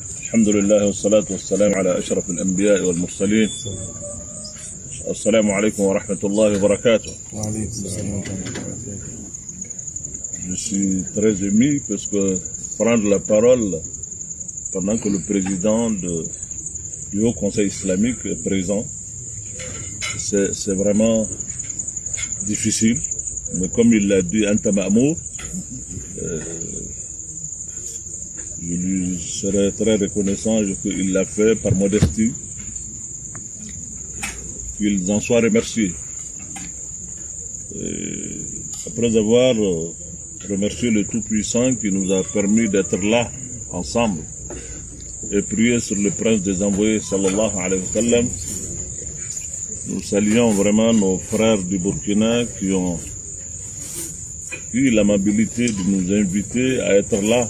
الحمد لله والصلاة والسلام على أشرف الأنبياء والمرسلين السلام عليكم ورحمة الله وبركاته Je suis très ému parce que prendre la parole pendant que le président de, du Haut Conseil islamique est présent, c'est vraiment difficile. Mais comme il l'a dit Anta Mahmoud, euh, je lui serais très reconnaissant qu'il l'a fait par modestie, qu'ils en soient remerciés. Et après avoir euh, remercié le Tout-Puissant qui nous a permis d'être là ensemble et prier sur le prince des envoyés, sallallahu alayhi wa sallam, nous saluons vraiment nos frères du Burkina qui ont eu l'amabilité de nous inviter à être là,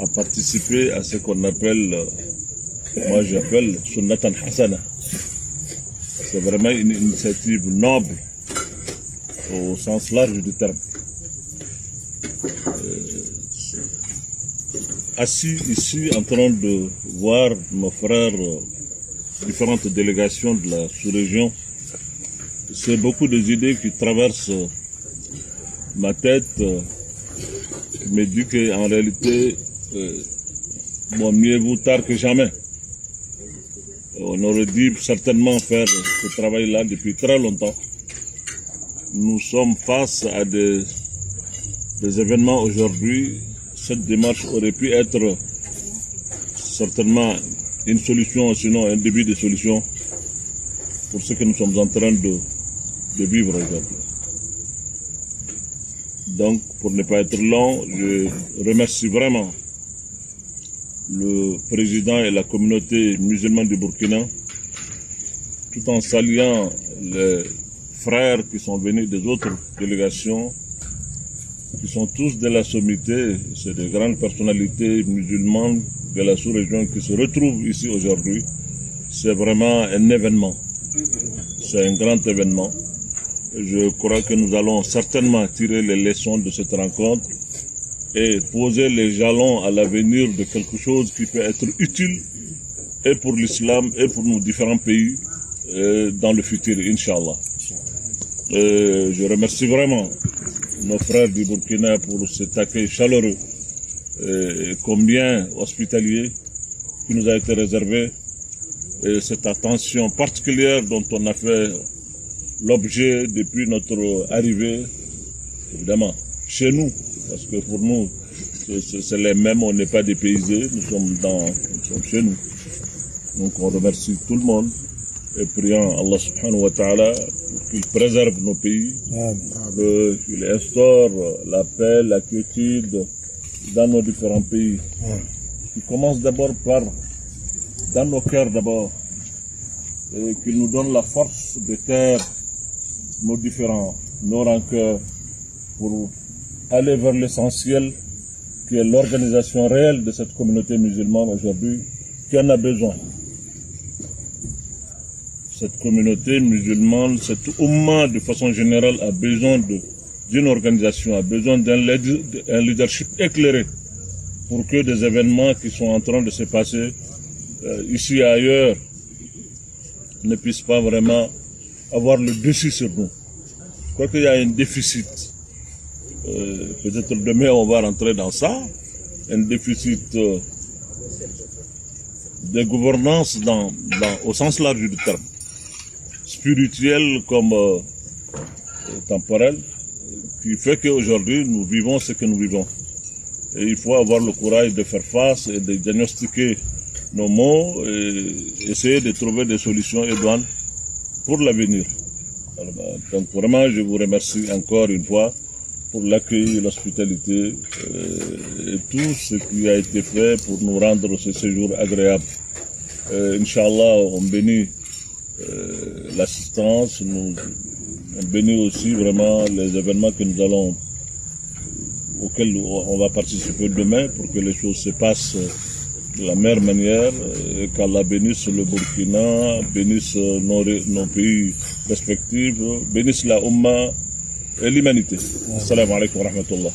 à participer à ce qu'on appelle, euh, moi j'appelle Sunnatan Hasana. C'est vraiment une initiative noble au sens large du terme. assis ici en train de voir nos frères, euh, différentes délégations de la sous-région, c'est beaucoup des idées qui traversent euh, ma tête, euh, me dit qu'en réalité, euh, bon, mieux vaut tard que jamais. On aurait dû certainement faire ce travail-là depuis très longtemps. Nous sommes face à des, des événements aujourd'hui cette démarche aurait pu être certainement une solution, sinon un début de solution pour ce que nous sommes en train de, de vivre aujourd'hui. Donc, pour ne pas être long, je remercie vraiment le président et la communauté musulmane du Burkina, tout en saluant les frères qui sont venus des autres délégations qui sont tous de la sommité, c'est des grandes personnalités musulmanes de la sous-région qui se retrouvent ici aujourd'hui. C'est vraiment un événement. C'est un grand événement. Je crois que nous allons certainement tirer les leçons de cette rencontre et poser les jalons à l'avenir de quelque chose qui peut être utile et pour l'islam et pour nos différents pays euh, dans le futur, Inch'Allah. Euh, je remercie vraiment nos frères du Burkina pour cet accueil chaleureux et combien hospitalier qui nous a été réservé et cette attention particulière dont on a fait l'objet depuis notre arrivée, évidemment, chez nous, parce que pour nous, c'est les mêmes, on n'est pas dépaysés, nous sommes, dans, nous sommes chez nous. Donc on remercie tout le monde et priant Allah subhanahu wa ta'ala pour qu'il préserve nos pays, qu'il instaure la paix, la quiétude dans nos différents pays. Qui commence d'abord par, dans nos cœurs d'abord, et qu'il nous donne la force de taire nos différents, nos rancœurs, pour aller vers l'essentiel qui est l'organisation réelle de cette communauté musulmane aujourd'hui, qui en a besoin cette communauté musulmane, cette Oumma de façon générale a besoin d'une organisation, a besoin d'un leadership éclairé pour que des événements qui sont en train de se passer euh, ici et ailleurs ne puissent pas vraiment avoir le dessus sur nous. Je crois qu'il y a un déficit. Euh, Peut-être demain on va rentrer dans ça, un déficit euh, de gouvernance dans, au sens large du terme spirituel comme euh, temporel, qui fait qu'aujourd'hui nous vivons ce que nous vivons. Et il faut avoir le courage de faire face et de diagnostiquer nos maux et essayer de trouver des solutions idoines pour l'avenir. Donc vraiment, je vous remercie encore une fois pour l'accueil, l'hospitalité euh, et tout ce qui a été fait pour nous rendre ce séjour agréable. Euh, Inch'Allah, on bénit euh, l'assistance, on bénit aussi vraiment les événements que nous allons auxquels on va participer demain pour que les choses se passent de la meilleure manière et qu'Allah bénisse le Burkina, bénisse nos, nos pays respectifs, bénisse la Ummah لمن السلام عليكم ورحمة الله.